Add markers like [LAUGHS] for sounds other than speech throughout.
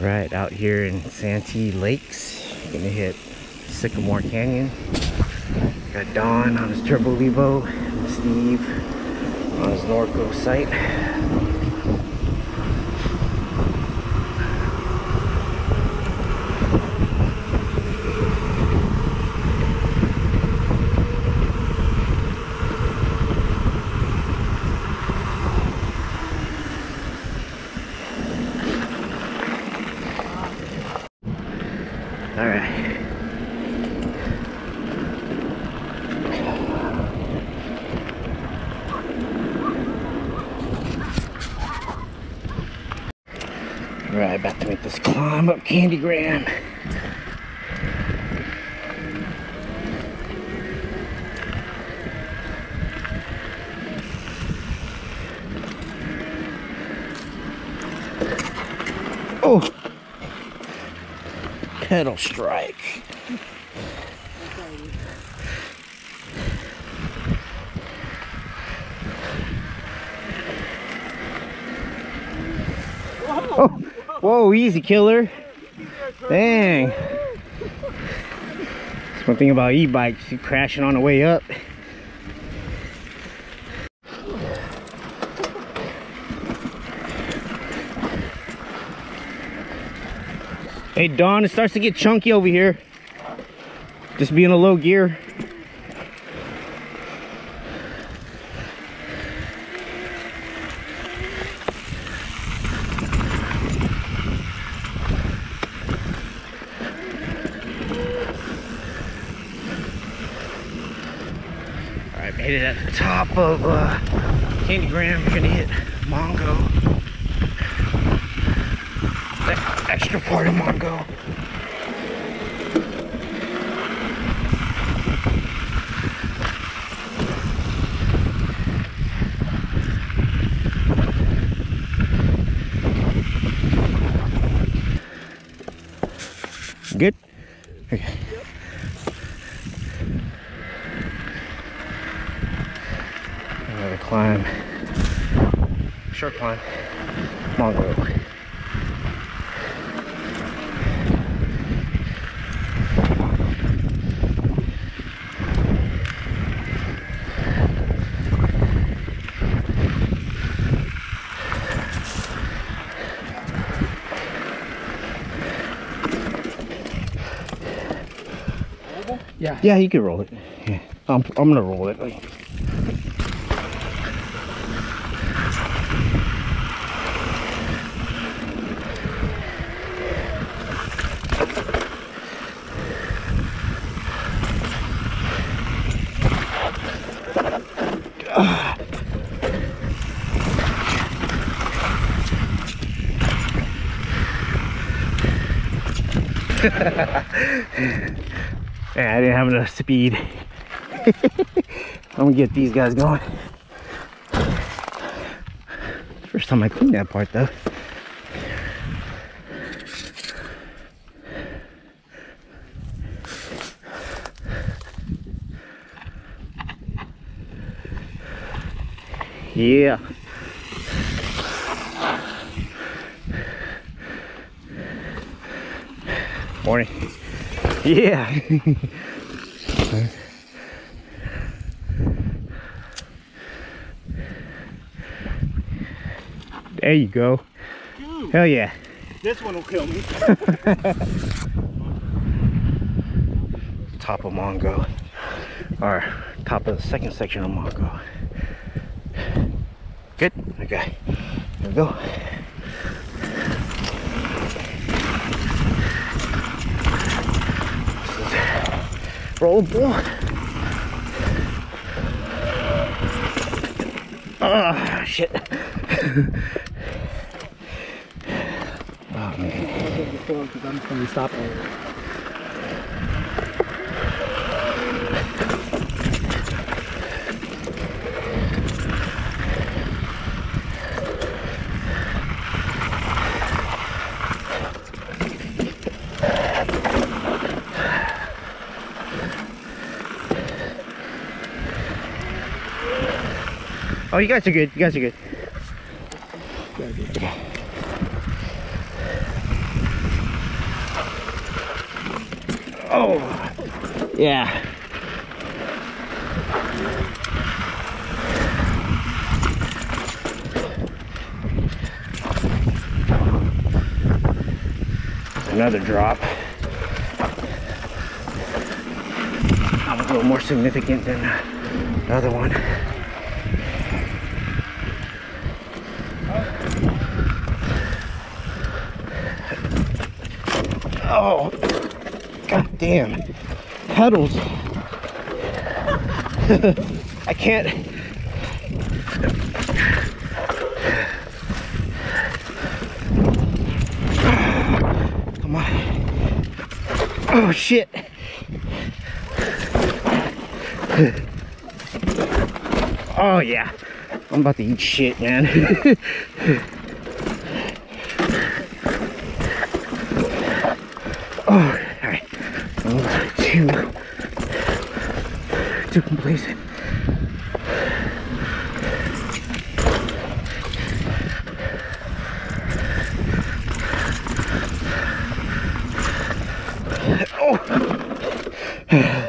Right out here in Santee Lakes. Gonna hit Sycamore Canyon. Got Don on his Turbo Levo, and Steve on his Norco Sight. All right. All right, about to make this climb up Candygram. Oh, pedal strike. Oh, whoa, easy killer. Dang. That's one thing about e-bikes, you crashing on the way up. Hey Don, it starts to get chunky over here. Just being a low gear. All right, made it at the top of uh, Candygram. We're gonna hit Mongo. The extra part of Mongo. Good? Okay. Another climb. Short climb. Mongo. Yeah. You can roll it. Yeah, I'm, I'm gonna roll it. Like, [LAUGHS] I didn't have enough speed. I'm gonna get these guys going. First time I cleaned that part though. Yeah. Morning. Yeah. [LAUGHS] there you go. Hell yeah. This one will kill me. [LAUGHS] Top of Mongo. Or top of the second section of Mongo. Good? Okay. There we go. Roll ball. Ah, shit. oh man. I'm just going to stop Oh, you guys are good. You guys are good. Oh, yeah. Another drop. That was a little more significant than uh, another one. Damn. Pedals. [LAUGHS] I can't. Come on. Oh shit. Oh yeah. I'm about to eat shit, man. [LAUGHS] Oh, two, two complacent. Yeah,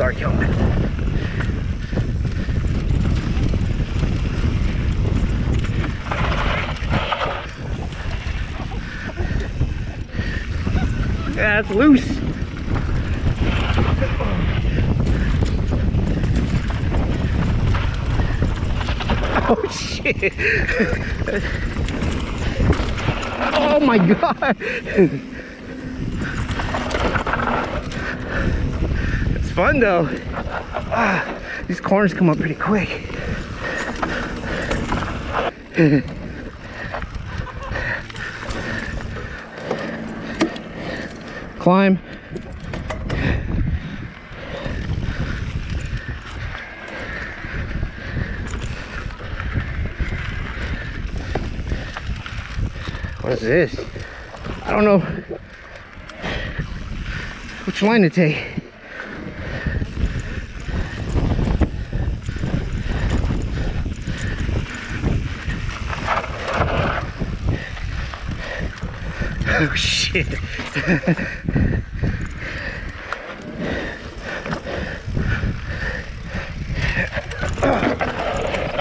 it is dark. Yeah, loose. Oh shit. [LAUGHS] Oh my god. [LAUGHS] Fun though. Ah, these corners come up pretty quick. [LAUGHS] Climb. What is this? I don't know which line to take. [LAUGHS] Oh shit. [LAUGHS]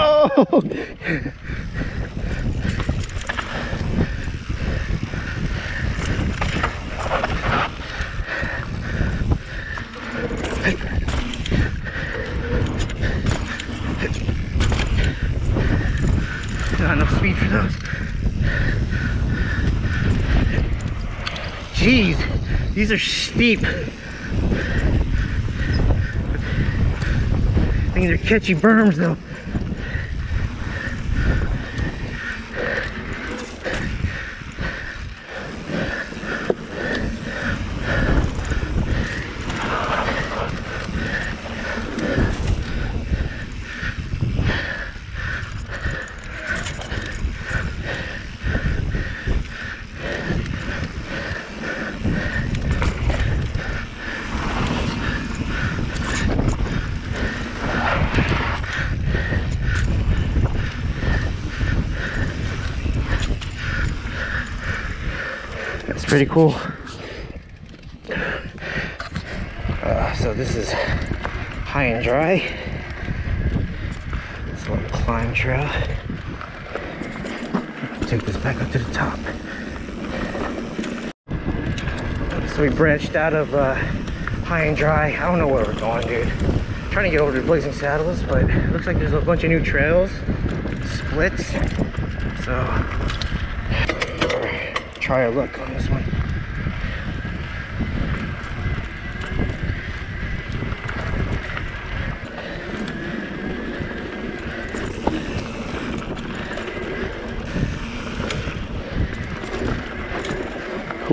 oh. oh. Not enough speed for those. Jeez, these are steep. I think they're catchy berms though. Pretty cool. Uh, so this is high and dry. It's a little climb trail. Take this back up to the top. So we branched out of uh, high and dry. I don't know where we're going, dude. trying to get over to Blazing Saddles, but looks like there's a bunch of new trails, splits. So try a look on this one.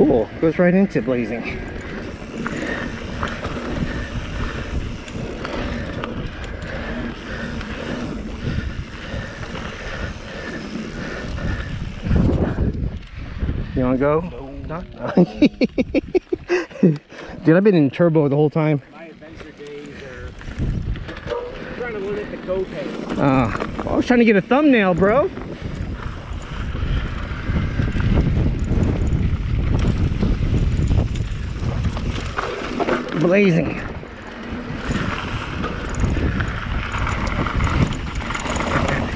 Cool. Goes right into blazing. You wanna go? No. [LAUGHS] Dude, I've been in turbo the whole time. My adventure days are trying to limit the copay. Uh, I was trying to get a thumbnail, bro. Blazing.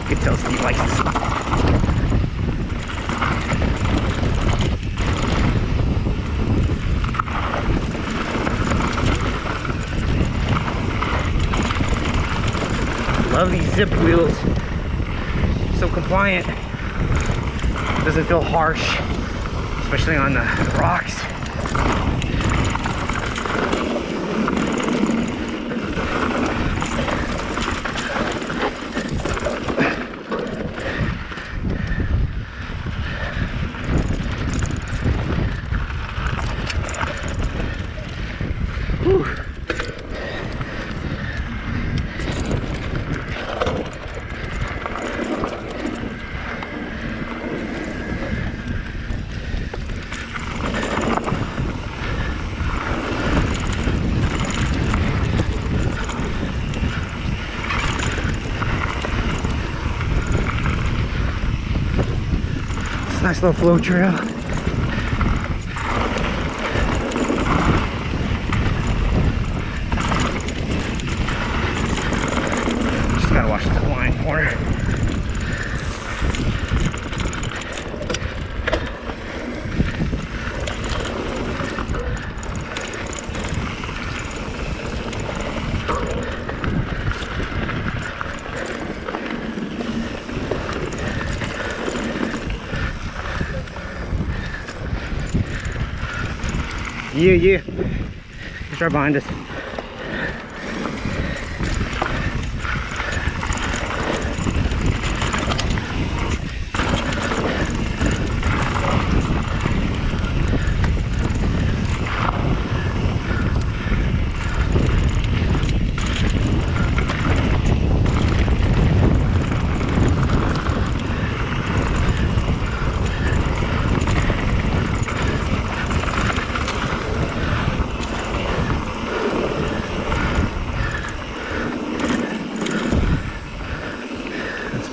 Can tell Steve likes. Love these Zipp wheels. So compliant. Doesn't feel harsh, especially on the rocks. Nice little flow trail. Yeah, yeah. He's right behind us.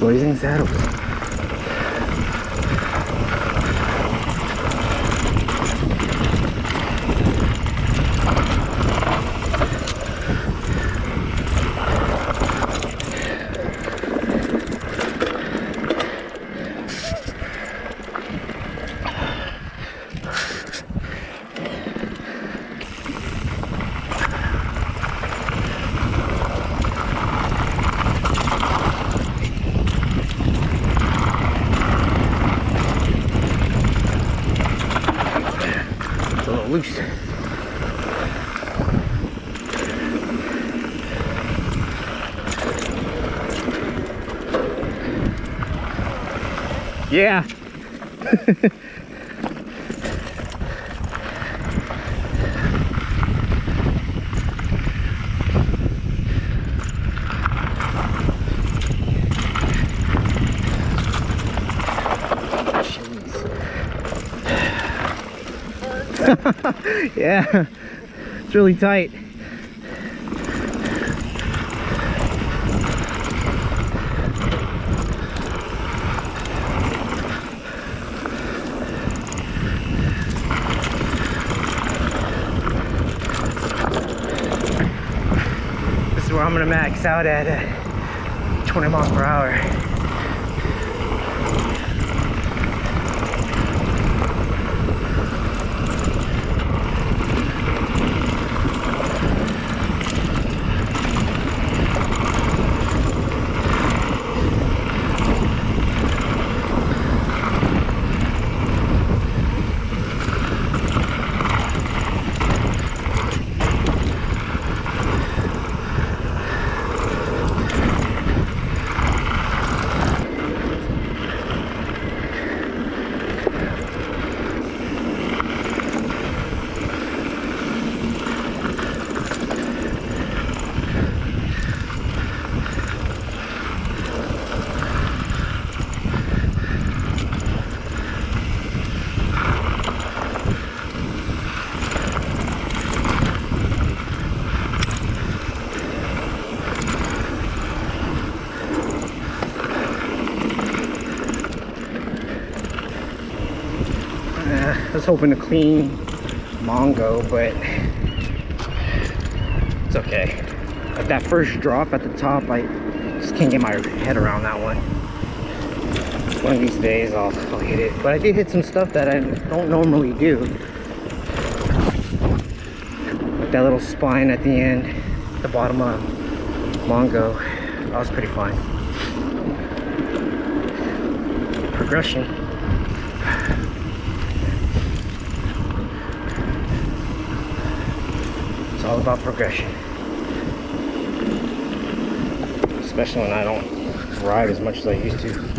2 em 0. Yeah. [LAUGHS] yeah. It's really tight. I'm gonna max out at uh, 20 miles per hour. Hoping to clean Mongo, but it's okay. Like that first drop at the top, I just can't get my head around that one. One of these days I'll, I'll hit it. But I did hit some stuff that I don't normally do. Like that little spine at the end, the bottom of Mongo. That was pretty fun. Progression. All about progression. Especially when I don't ride as much as I used to.